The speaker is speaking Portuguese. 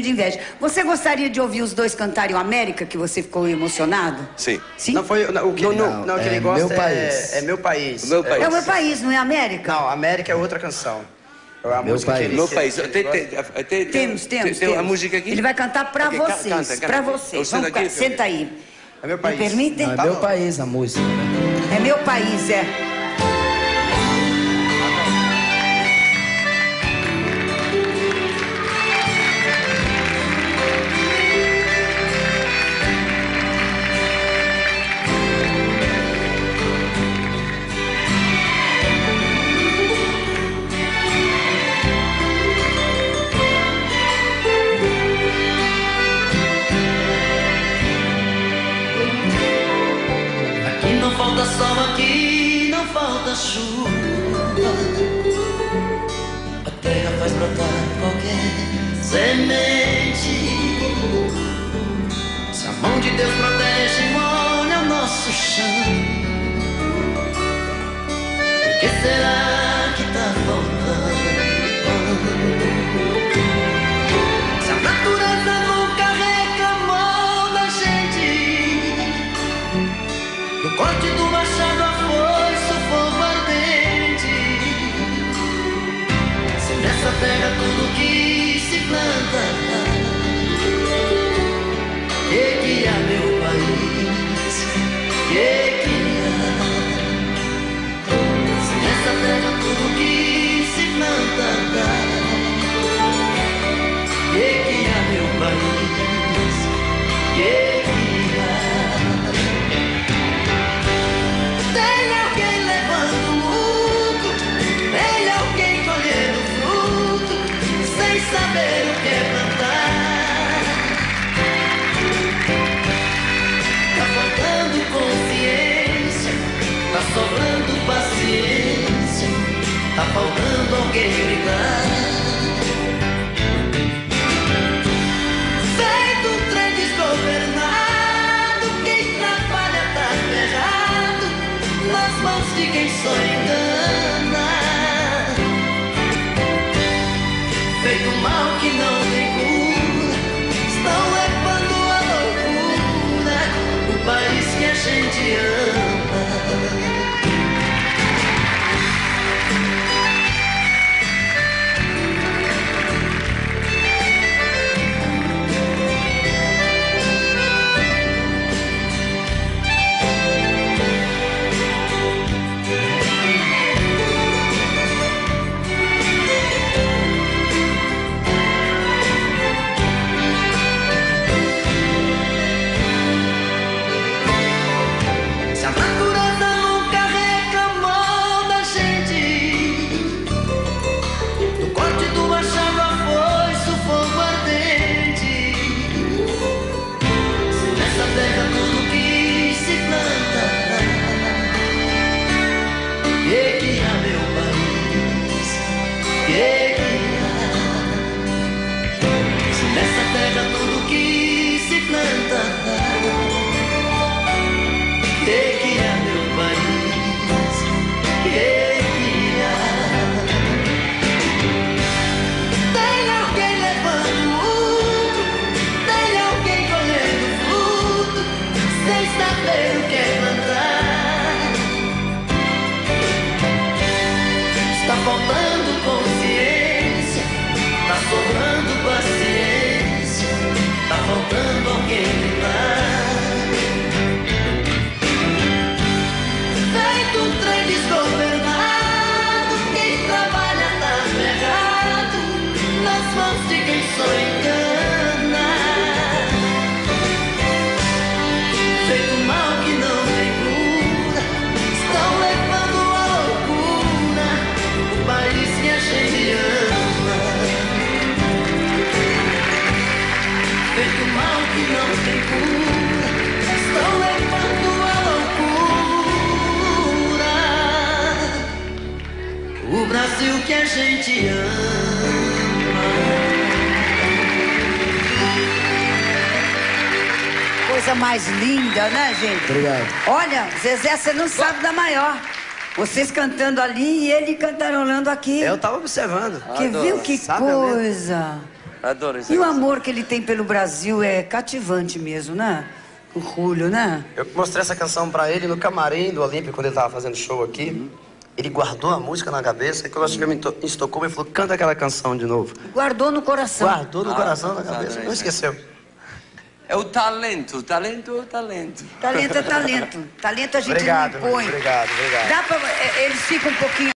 de inveja. Você gostaria de ouvir os dois cantarem o América, que você ficou emocionado? Sim. Sim? Não foi não, o que, Não, ele- não, não, o que é ele gosta Meu País. é, é meu país. Meu País. É o meu país, não é América? Não, América é outra canção. É a Meu música país. que ele, Meu país. Tem, tem, tem, tem, Temos, temos, Tem temos. a música aqui? Ele vai cantar pra Ok, ca- vocês, canta, canta. pra vocês. Vamos aqui, cá, senta aí. É meu Me país. permitem? Não, é Tá meu bom. país a música. É meu país, é. Falta chuva. A terra faz brotar qualquer semente. Se a mão de Deus protege e molha o nosso chão. O que será que tá faltando? Se a natureza nunca reclamou da gente. Do corte do machado faltando alguém brigar. Feito um trem desgovernado, quem trabalha tá ferrado nas mãos de quem só gente ama. Coisa mais linda, né, gente? Obrigado. Olha, Zezé, você não sabe da maior. Vocês cantando ali e ele cantarolando aqui. Eu tava observando. Que viu que Sabe coisa? Adoro essa E o amor que ele tem pelo Brasil é cativante mesmo, né? O Julio, né? Eu mostrei essa canção pra ele no camarim do Olímpio, quando ele tava fazendo show aqui. Ele guardou a música na cabeça e quando nós chegamos em To- em Estocolmo, ele falou, canta aquela canção de novo. Guardou no coração. Guardou no Ah, coração, na cabeça, não esqueceu. É o talento, talento é o talento. Talento é talento. Talento a gente Obrigado, não impõe. obrigado, obrigado. Dá pra... é, Eles ficam um pouquinho...